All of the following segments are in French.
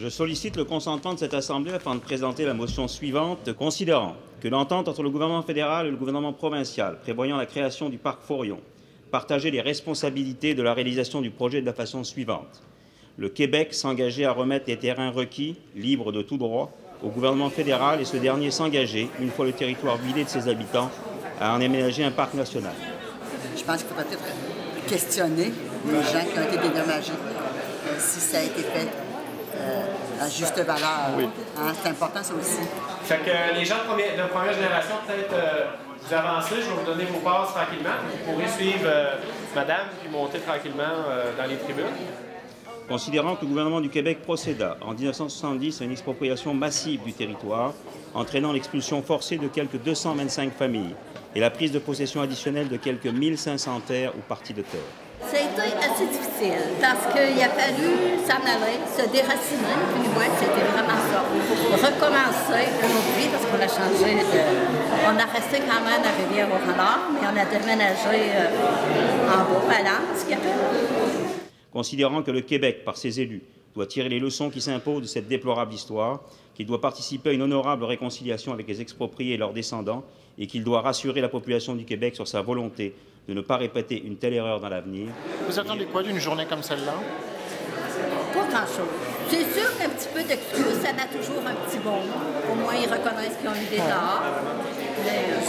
Je sollicite le consentement de cette Assemblée afin de présenter la motion suivante, considérant que l'entente entre le gouvernement fédéral et le gouvernement provincial prévoyant la création du parc Forion partageait les responsabilités de la réalisation du projet de la façon suivante. Le Québec s'engageait à remettre les terrains requis, libres de tout droit, au gouvernement fédéral et ce dernier s'engageait, une fois le territoire vidé de ses habitants, à en aménager un parc national. Je pense qu'il faudrait peut-être questionner les gens qui ont été dédommagés, si ça a été fait euh, à juste valeur. Hein, c'est important ça aussi. Fait que euh, les gens de première, de première génération, peut-être euh, vous avancez, je vais vous donner vos passes tranquillement. Vous pourrez suivre madame puis monter tranquillement dans les tribunes. Considérant que le gouvernement du Québec procéda en 1970 à une expropriation massive du territoire, entraînant l'expulsion forcée de quelques 225 familles et la prise de possession additionnelle de quelques 1500 terres ou parties de terre. Ça assez difficile parce qu'il a fallu s'en aller, se déraciner, puis moi, c'était vraiment ça. Recommencer vie parce qu'on a changé de... On a resté quand même à Rivière-au-Renard, mais on a déménagé euh, en Lens, Considérant que le Québec, par ses élus, doit tirer les leçons qui s'imposent de cette déplorable histoire, qu'il doit participer à une honorable réconciliation avec les expropriés et leurs descendants, et qu'il doit rassurer la population du Québec sur sa volonté de ne pas répéter une telle erreur dans l'avenir. Vous attendez quoi d'une journée comme celle-là? Pas grand-chose. C'est sûr qu'un petit peu d'excuse, ça n'a toujours un petit bon. Au moins, ils reconnaissent qu'ils ont eu des torts. Euh,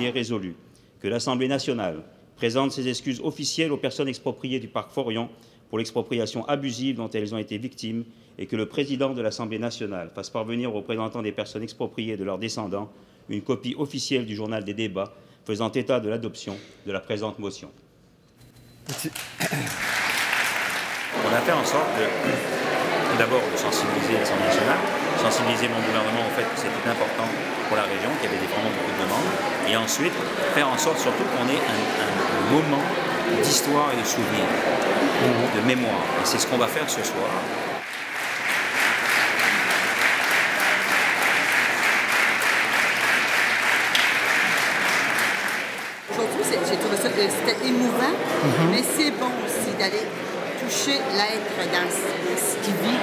Il est résolu que l'Assemblée nationale présente ses excuses officielles aux personnes expropriées du parc Forion pour l'expropriation abusive dont elles ont été victimes et que le président de l'Assemblée nationale fasse parvenir aux représentants des personnes expropriées et de leurs descendants une copie officielle du journal des débats faisant état de l'adoption de la présente motion. On a fait en sorte d'abord de sensibiliser l'Assemblée nationale, sensibiliser mon gouvernement au fait que c'était important pour la région, qu'il y avait vraiment beaucoup de demandes, et ensuite faire en sorte surtout qu'on ait un moment d'histoire et de souvenir, de mémoire. Et c'est ce qu'on va faire ce soir. Aujourd'hui, j'ai trouvé ça euh, c'était émouvant, mhm. mais c'est bon aussi d'aller toucher l'être dans ce qu'il vit,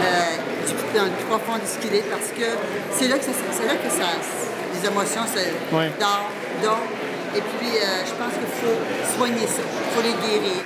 euh, dans le plus profond de ce qu'il est, parce que c'est là que, ça, là que ça, les émotions se ouais. dorment, et puis, euh, je pense qu'il faut soigner ça, il faut les guérir.